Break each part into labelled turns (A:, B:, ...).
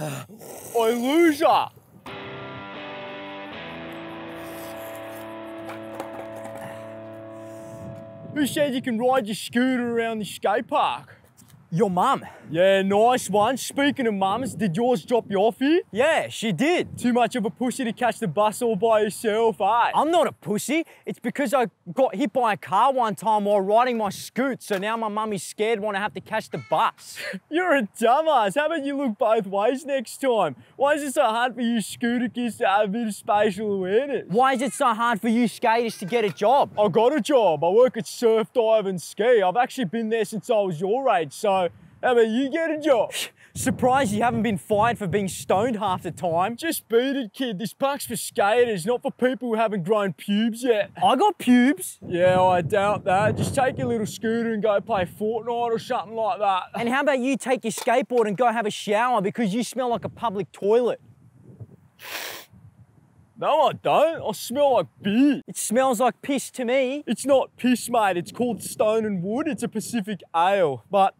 A: Oi, loser! Who said you can ride your scooter around the skate park?
B: Your mum?
A: Yeah, nice one. Speaking of mums, did yours drop you off here?
B: Yeah, she did.
A: Too much of a pussy to catch the bus all by yourself, eh?
B: I'm not a pussy. It's because I got hit by a car one time while riding my scoot, so now my mummy's scared when I have to catch the bus.
A: You're a dumbass. How about you look both ways next time? Why is it so hard for you scooter kids to have a bit of spatial awareness?
B: Why is it so hard for you skaters to get a job?
A: I got a job. I work at Surf Dive and Ski. I've actually been there since I was your age, so how about you get a job?
B: Surprised you haven't been fired for being stoned half the time.
A: Just beat it, kid. This park's for skaters, not for people who haven't grown pubes yet.
B: I got pubes.
A: Yeah, I doubt that. Just take your little scooter and go play Fortnite or something like that.
B: And how about you take your skateboard and go have a shower because you smell like a public toilet?
A: No, I don't. I smell like beer.
B: It smells like piss to me.
A: It's not piss, mate. It's called Stone and Wood. It's a Pacific ale. But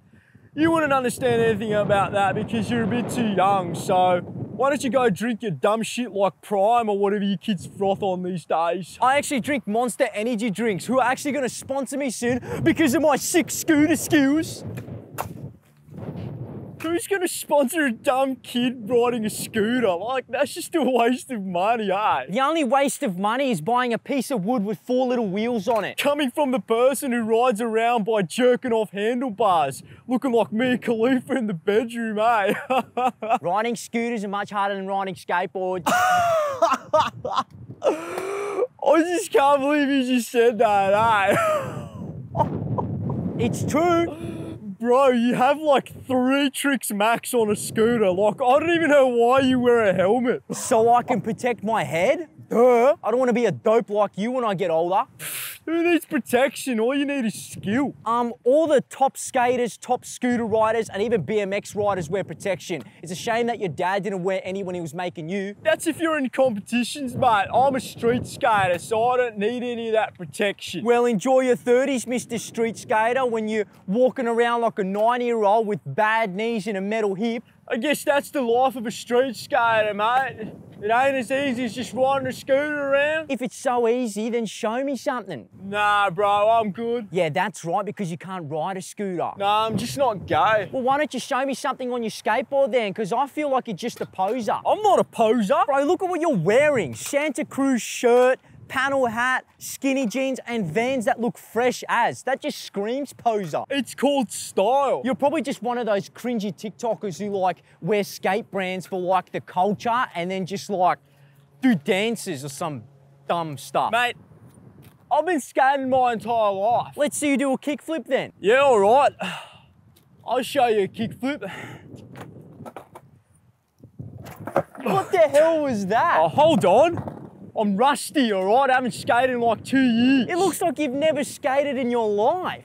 A: you wouldn't understand anything about that because you're a bit too young. So why don't you go drink your dumb shit like Prime or whatever you kids froth on these days?
B: I actually drink Monster Energy drinks who are actually to sponsor me soon because of my sick scooter skills.
A: Who's going to sponsor a dumb kid riding a scooter? Like, that's just a waste of money, eh?
B: The only waste of money is buying a piece of wood with four little wheels on it.
A: Coming from the person who rides around by jerking off handlebars, looking like Mia Khalifa in the bedroom, eh?
B: riding scooters are much harder than riding skateboards.
A: I just can't believe you just said that, eh?
B: it's true.
A: Bro, you have like three tricks max on a scooter. Like, I don't even know why you wear a helmet.
B: So I can protect my head? Duh. I don't want to be a dope like you when I get older.
A: Who needs protection? All you need is skill.
B: Um, all the top skaters, top scooter riders, and even BMX riders wear protection. It's a shame that your dad didn't wear any when he was making you.
A: That's if you're in competitions, mate. I'm a street skater, so I don't need any of that protection.
B: Well, enjoy your 30s, Mr. Street Skater, when you're walking around like a 90-year-old with bad knees and a metal hip.
A: I guess that's the life of a street skater, mate. It ain't as easy as just riding a scooter around.
B: If it's so easy, then show me something.
A: Nah, bro, I'm good.
B: Yeah, that's right, because you can't ride a scooter.
A: Nah, I'm just not gay.
B: Well, why don't you show me something on your skateboard then? Because I feel like you're just a poser.
A: I'm not a poser.
B: Bro, look at what you're wearing. Santa Cruz shirt, panel hat, skinny jeans, and Vans that look fresh as. That just screams poser.
A: It's called style.
B: You're probably just one of those cringy TikTokers who like wear skate brands for like the culture and then just like do dances or some dumb stuff.
A: Mate, I've been skating my entire life.
B: Let's see you do a kickflip then.
A: Yeah, all right. I'll show you a kickflip.
B: What the hell was that?
A: Oh, hold on. I'm rusty, all right? I haven't skated in like two years.
B: It looks like you've never skated in your life.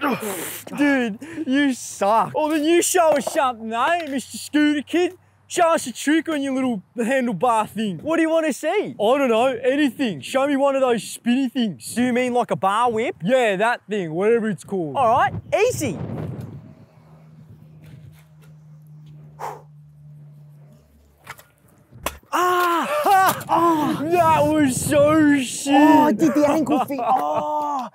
A: Dude, you suck. Well, then you show us something, eh, Mr. Scooter Kid? Show us a trick on your little handlebar thing.
B: What do you want to see?
A: I don't know, anything. Show me one of those spinny things.
B: Do you mean like a bar whip?
A: Yeah, that thing, whatever it's called.
B: All right, easy.
A: Oh, that was so shit.
B: Oh, I did the ankle thing. Oh.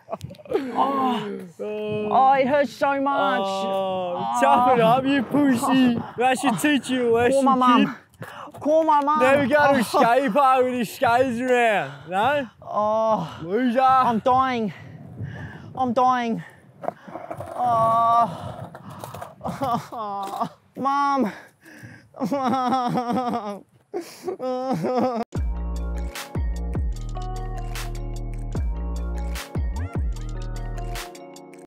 B: oh. Oh. oh, it hurts so much.
A: Oh, oh. toughen up, you pussy. That should teach you a lesson,
B: Call my mum. Call my mum.
A: Never go to a
B: Oh.
A: skate park with your skates around, no?
B: Oh,
A: Loser.
B: I'm dying. I'm dying. Oh. Mom. Mom.